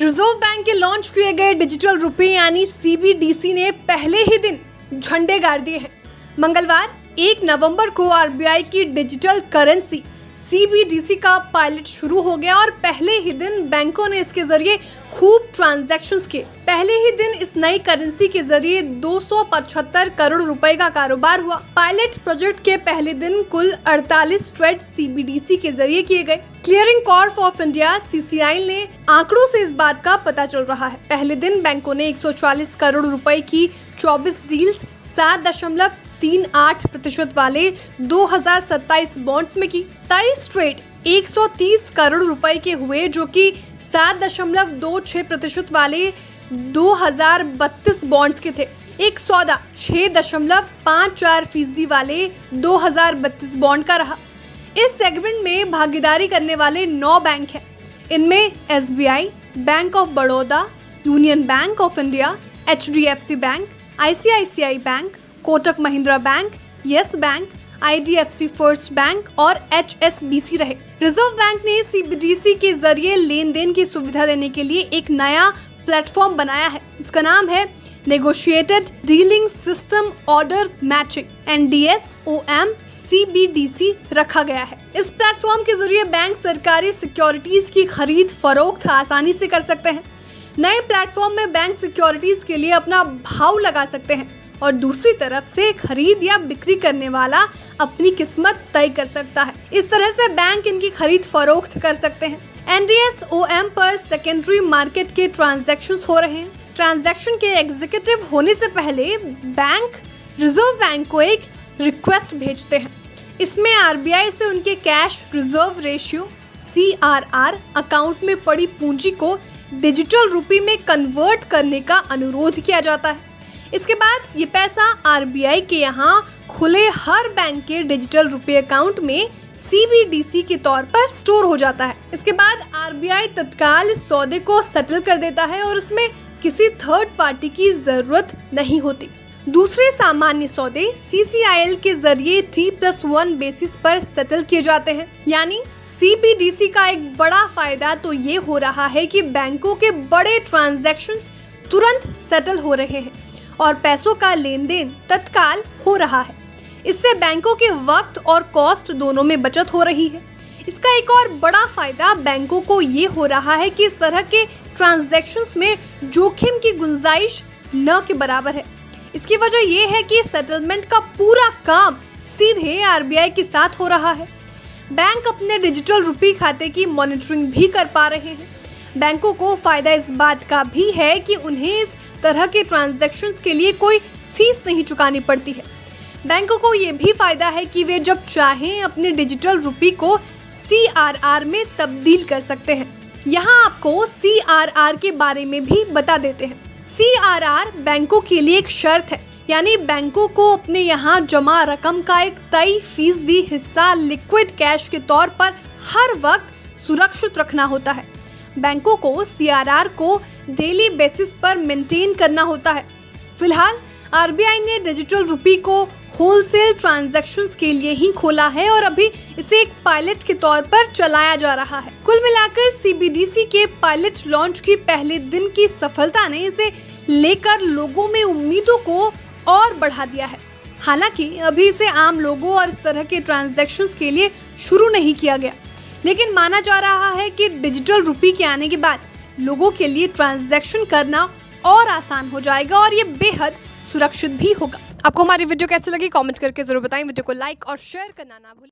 Reserve bank के launch किए गए डिजिटल रुपए यानी सीबीडीसी ने पहले ही दिन झंडे गाड़ दिए हैं। मंगलवार, एक नवंबर को आरबीआई की डिजिटल करेंसी सीबीडीसी का पायलट शुरू हो गया और पहले ही दिन बैंकों ने इसके ज़रिए खूब ट्रांजैक्शंस किए। पहले ही दिन इस नई करेंसी के ज़रिए 275 करोड़ रुपए का कारोबार हुआ। पायलट प्रोजेक्ट के पहले दिन कुल 48 ट्रेड सीबीडीसी के ज़रिए किए गए। Clearing corp of India CCI ने आंकड़ों से इस बात का पता चल रहा है। पहले दिन बैंकों ने 140 करोड़ रुपए की 24 डील्स सात दशमलव तीन आठ प्रतिशत वाले 2027 बॉन्ड्स में की। तेईस ट्रेड 130 करोड़ रुपए के हुए, जो कि सात दशमलव दो छह प्रतिशत वाले 2032 बॉन्ड्स के थे। एक सौदा छह दशमलव पाँच चार फ़ीसदी वाले 2032 बॉन्ड का रहा। इस सेगमेंट में भागीदारी करने वाले नौ बैंक हैं। इनमें SBI bank of Baroda union bank of India HDFC bank ICICI bank Kotak Mahindra bank, yes bank IDFC first bank और एचएसबीसी रहे। रिज़र्व बैंक ने सीबीडीसी के ज़रिए लेन देन की सुविधा देने के लिए एक नया प्लेटफॉर्म बनाया है। इसका नाम है negotiated dealing system order matching N D S O M C रखा गया है। इस प्लेटफॉर्म के ज़रिए बैंक सरकारी सिक्योरिटीज की खरीद, फरोख्त आसानी से कर सकते हैं। नए प्लेटफॉर्म में बैंक सिक्योरिटीज के लिए अपना भाव लगा सकते हैं। और दूसरी तरफ़ से खरीद या बिक्री करने वाला अपनी किस्मत तय कर सकता है। इस तरह से बैंक इनकी खरीद फरोख्त कर सकते हैं। एनडीएस एम पर सेकेंडरी मार्केट के ट्रांजेक्शन हो रहे हैं। ट्रांजेक्शन के एग्जीक्यूटिव होने से पहले बैंक रिज़र्व बैंक को एक रिक्वेस्ट भेजते हैं। इसमें आरबीआई से उनके cash reserve ratio CRR account में पड़ी पूंजी को डिजिटल रूपी में कन्वर्ट करने का अनुरोध किया जाता है। इसके बाद ये पैसा आरबीआई के यहाँ खुले हर बैंक के डिजिटल रुपए अकाउंट में सीबीडीसी के तौर पर स्टोर हो जाता है। इसके बाद आरबीआई तत्काल इस सौदे को सेटल कर देता है और उसमें किसी थर्ड पार्टी की ज़रूरत नहीं होती। दूसरे सामान्य सौदे सीसीआईएल के ज़रिए टी प्लस वन बेसिस पर सेटल किए जाते हैं। यानी सीबीडीसी का एक बड़ा फ़ायदा तो ये हो रहा है कि बैंकों के बड़े ट्रांजैक्शंस तुरंत सेटल हो रहे हैं। और पैसों का लेन देन तत्काल हो रहा है। इससे बैंकों के वक्त और कॉस्ट दोनों में बचत हो रही है। इसका एक और बड़ा फ़ायदा बैंकों को ये हो रहा है कि इस तरह के ट्रांजेक्शन में जोखिम की गुंजाइश न के बराबर है। इसकी वजह यह है कि सेटलमेंट का पूरा काम सीधे आरबीआई के साथ हो रहा है। बैंक अपने डिजिटल रुपी खाते की मॉनिटरिंग भी कर पा रहे हैं। बैंकों को फ़ायदा इस बात का भी है कि उन्हें इस तरह के ट्रांजेक्शन के लिए कोई फ़ीस नहीं चुकानी पड़ती है। बैंकों को ये भी फ़ायदा है कि वे जब चाहें अपने डिजिटल रुपी को सीआरआर में तब्दील कर सकते हैं। यहाँ आपको सीआरआर के बारे में भी बता देते हैं। सीआरआर बैंकों के लिए एक शर्त है, यानी बैंकों को अपने यहाँ जमा रकम का एक तय फ़ीसदी हिस्सा लिक्विड कैश के तौर पर हर वक्त सुरक्षित रखना होता है। बैंकों को सीआरआर को डेली बेसिस पर मेंटेन करना होता है। फ़िलहाल, आरबीआई ने डिजिटल रुपी को होलसेल ट्रांजैक्शंस के लिए ही खोला है और अभी इसे एक पायलट के तौर पर चलाया जा रहा है। कुल मिलाकर सीबीडीसी के पायलट लॉन्च की पहले दिन की सफलता ने इसे लेकर लोगों में उम्मीदों को और बढ़ा दिया है। हालाँकि, अभी इसे आम लोगों और इस तरह के ट्रांजेक्शन के लिए शुरू नहीं किया गया। लेकिन माना जा रहा है कि डिजिटल रुपी के आने के बाद लोगों के लिए ट्रांजैक्शन करना और आसान हो जाएगा और ये बेहद सुरक्षित भी होगा। आपको हमारी वीडियो कैसे लगी? कमेंट करके ज़रूर बताएँ। वीडियो को लाइक और शेयर करना ना भूलें।